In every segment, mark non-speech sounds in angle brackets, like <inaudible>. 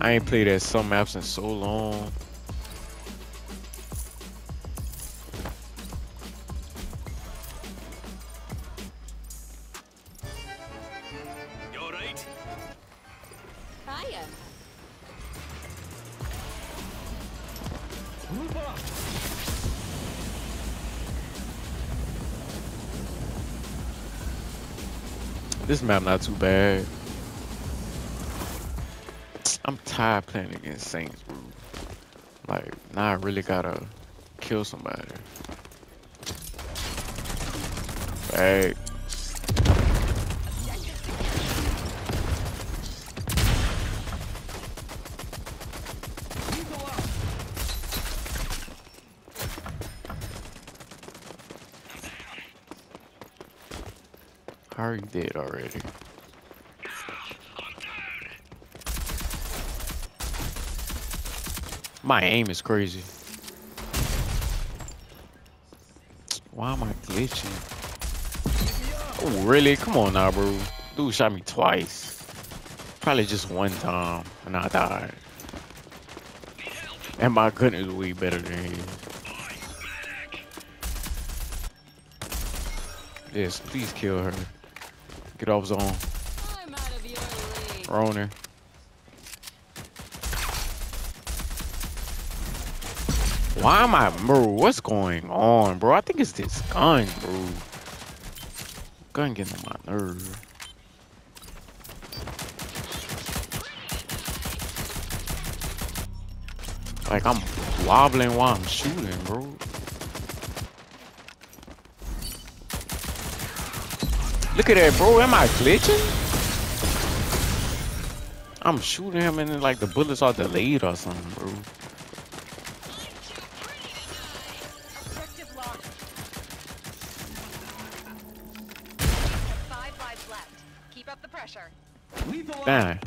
I ain't played at some maps in so long. You alright? Hiya. This map not too bad. I'm tired playing against Saints, bro. Like, now I really gotta kill somebody. Hey, how are you dead already? My aim is crazy. Why am I glitching? Oh, really? Come on now, bro. Dude shot me twice. Probably just one time, and I died. And my gun is way better than his. Yes, please kill her. Get off zone. I'm out of your league. Roner. Why am I, bro? What's going on, bro? I think it's this gun, bro. Gun getting on my nerve. Like I'm wobbling while I'm shooting, bro. Look at that, bro. Am I glitching? I'm shooting him and then like the bullets are delayed or something, bro. Lethal out! Damn.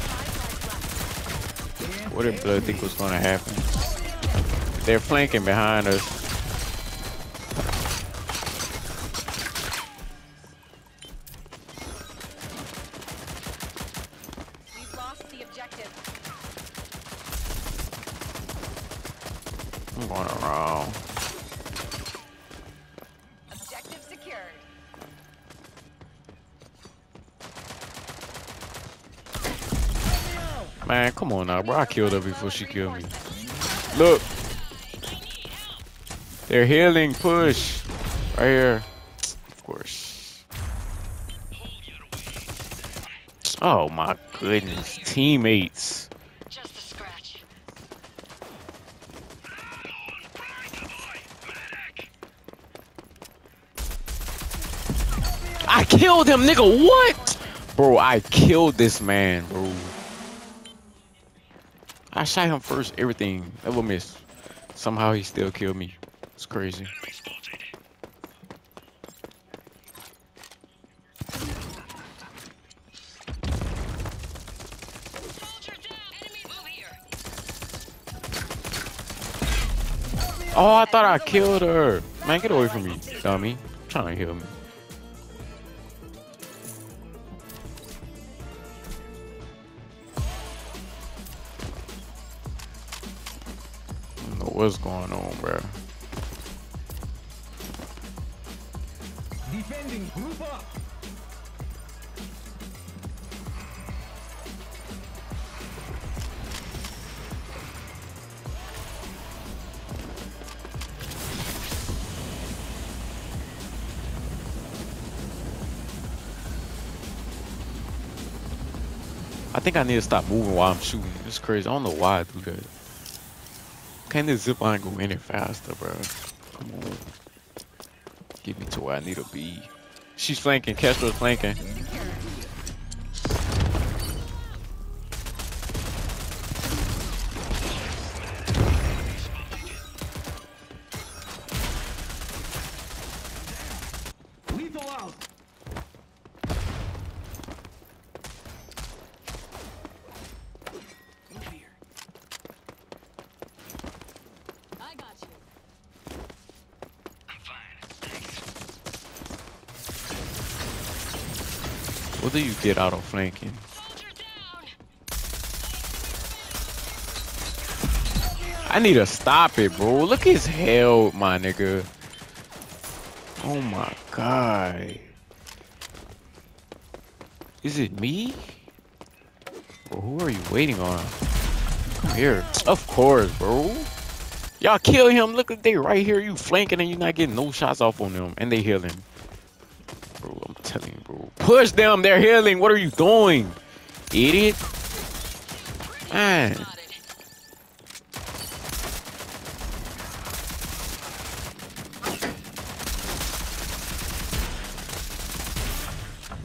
Five lives left. What did Blood think was gonna happen? They're flanking behind us. We've lost the objective. I'm going around. Man, come on now, bro. I killed her before she killed me. Look. They're healing. Push. Right here. Of course. Oh my goodness. Teammates. Just a scratch. I killed him, nigga. What? Bro, I killed this man, bro. I shot him first, everything. Never missed. Somehow he still killed me. It's crazy. Oh, I thought I killed her. Man, get away from me, dummy. trying to heal me. What's going on, bro. Defending, group up! I think I need to stop moving while I'm shooting. It's crazy. I don't know why I do that. Can this zip line go any faster, bro? Come on. Get me to where I need to be. She's flanking. Kestrel's flanking. What do you get out of flanking? I need to stop it, bro. Look at his hell, my nigga. Oh my god. Is it me? Bro, who are you waiting on? Come here. Of course, bro. Y'all kill him. Look at they right here. You flanking and you're not getting no shots off on them. And they heal healing. Bro, I'm telling you, bro. Push them. They're healing. What are you doing? Idiot. Man.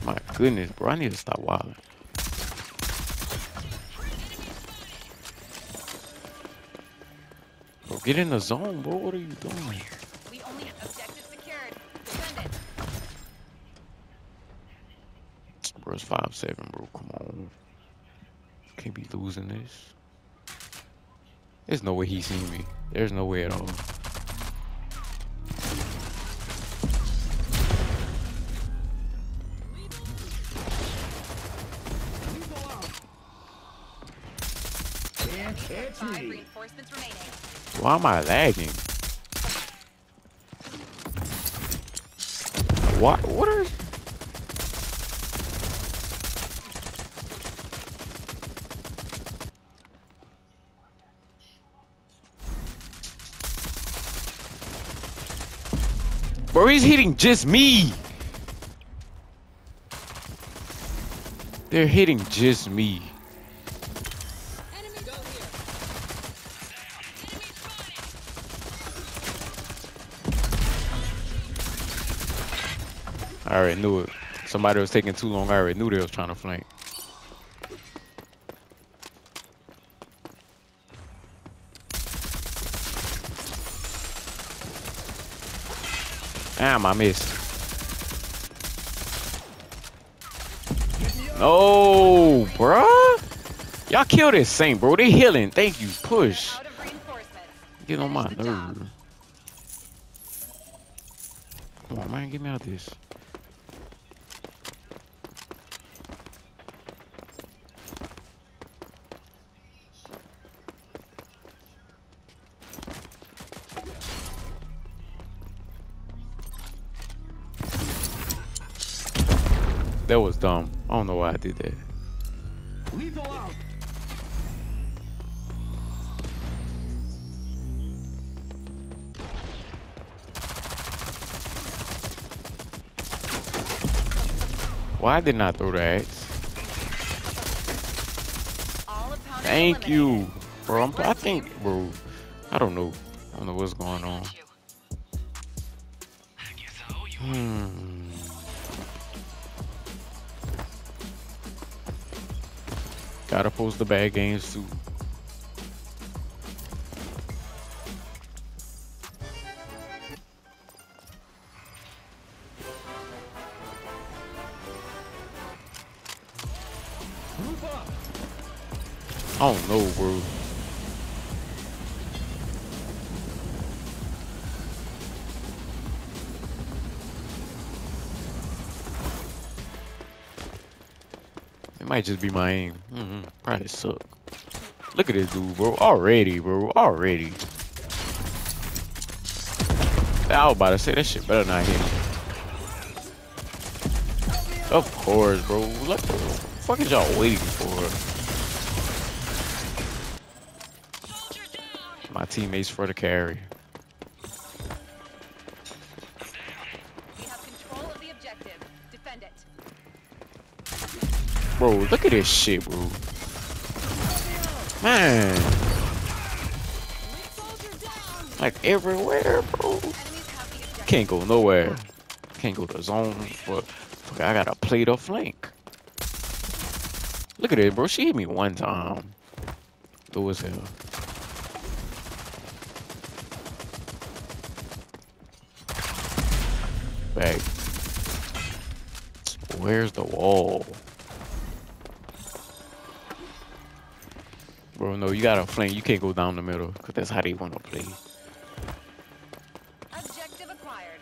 My goodness, bro. I need to stop wilding. Bro, get in the zone, bro. What are you doing? Bro, it's 5-7, bro. Come on. Can't be losing this. There's no way he seen me. There's no way at all. Why am I lagging? What? What He's hitting just me. They're hitting just me. I already knew it. Somebody was taking too long. I already knew they was trying to flank. Damn, I missed. No, bruh. Y'all kill this Saint, bro. They healing. Thank you. Push. Get on my nerve. Come on, man. Get me out of this. That was dumb. I don't know why I did that. Lethal out. Why didn't I throw the axe? Thank you, bro. I'm, I think, bro. I don't know. I don't know what's going on. Hmm. Gotta post the bad games too. I don't know, bro. It might just be my aim. hmm Probably suck. Look at this dude, bro. Already, bro. Already. I was about to say that shit better not hit me. Of course, bro. What the fuck is y'all waiting for? My teammates for the carry. We have control of the objective. Defend it. Bro, look at this shit, bro. Man, like everywhere, bro. Can't go nowhere. Can't go to zone, fuck, I gotta play the flank. Look at it, bro. She hit me one time. Low as hell. Back. Where's the wall? Bro, no, you gotta flank. You can't go down the middle, because that's how they want to play. Objective acquired.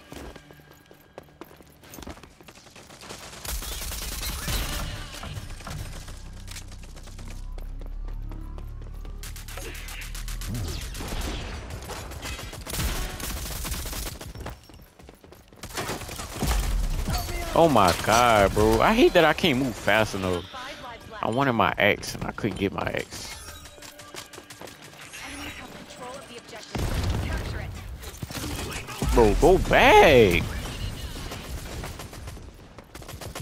Oh my god, bro. I hate that I can't move fast enough. I wanted my axe, and I couldn't get my axe. Control of the objective. Capture it. Bro, go back.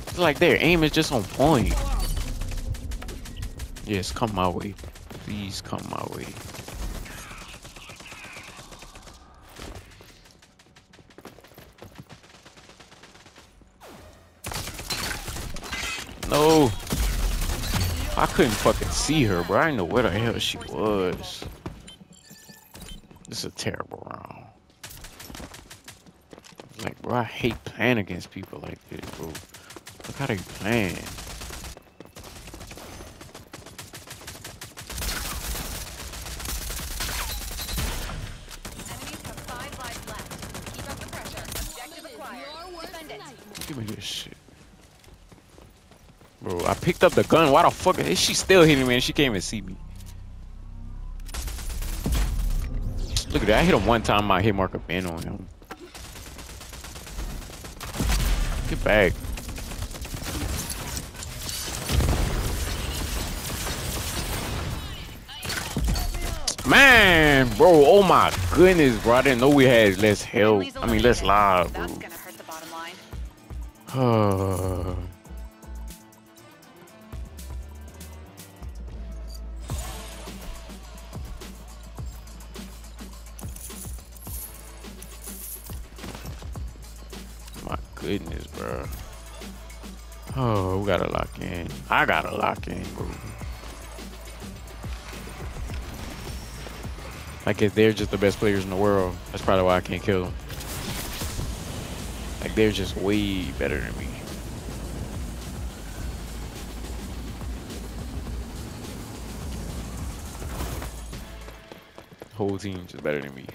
It's like their aim is just on point. Yes, come my way. Please come my way. No. I couldn't fucking see her, bro. I didn't know where the hell she was. This is a terrible round. Like, bro, I hate playing against people like this, bro. Look how they playing. Enemies have five lives left. Keep up the pressure. Objective acquired. Your worst Defend it. nightmare. Give me this shit. Bro, I picked up the gun. Why the fuck is she still hitting me and she can't even see me? Look at that. I hit him one time. My hit marker been on him. Get back. Man, bro, oh my goodness, bro. I didn't know we had less health. I mean, less lives, bro. <sighs> <sighs> goodness, bro. Oh, we gotta lock in. I gotta lock in, bro. Like if they're just the best players in the world, that's probably why I can't kill them. Like they're just way better than me. Whole team just better than me.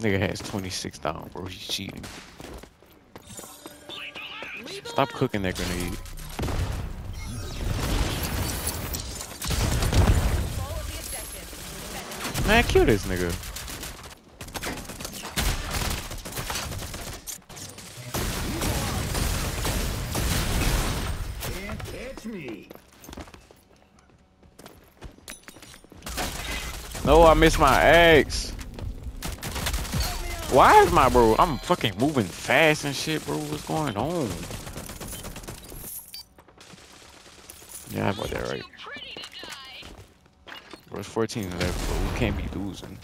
Nigga has 26 down, bro. He's cheating. Stop cooking that grenade. Control of the objective. Defend it. Man, kill this nigga. Can't catch me. No, I missed my X. Why is my bro? I'm fucking moving fast and shit, bro. What's going on? Yeah, I got that right. It's 14 left, bro. We can't be losing.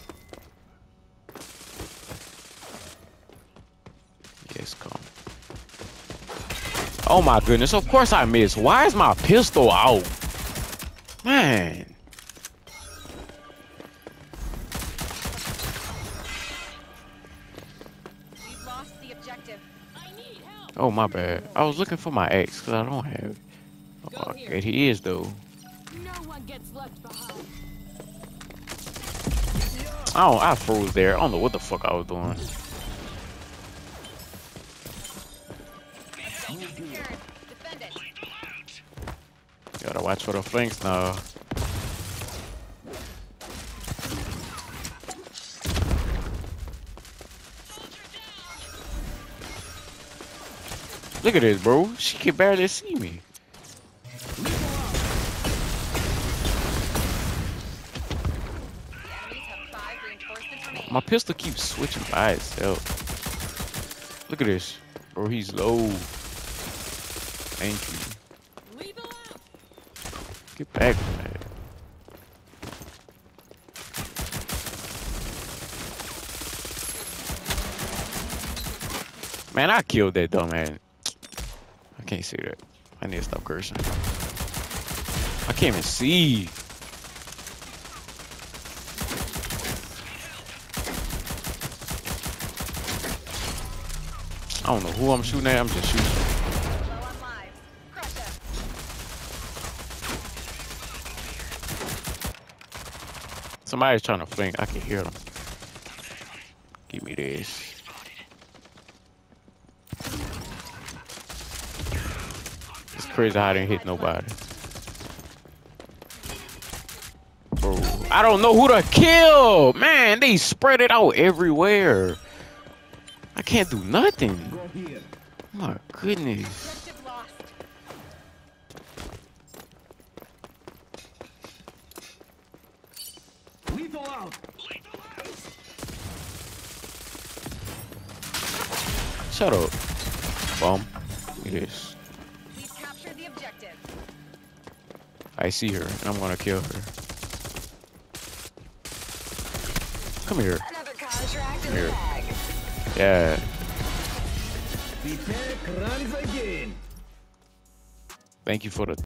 Yes, come. Oh my goodness, of course I missed. Why is my pistol out? Man. We've lost the objective. I need help. Oh, my bad. I was looking for my ex because I don't have it. Oh, he is, though. No one gets left behind. I I froze there. I don't know what the fuck I was doing. Gotta watch for the flanks now. Look at this, bro. She can barely see me. My pistol keeps switching by itself. Look at this. Bro, he's low. Thank you. Get back from. Man, I killed that dumb man. I can't see that. I need to stop cursing. I can't even see. I don't know who I'm shooting at. I'm just shooting. Somebody's trying to flank. I can hear them. Give me this. It's crazy how I didn't hit nobody. Bro, I don't know who to kill. Man, they spread it out everywhere. I can't do nothing. Here. My goodness. Lethal out. Shut up. Bomb. Yes. We've captured the objective. I see her and I'm gonna kill her. Come here. Another contract in Here. Yeah. Thank you for the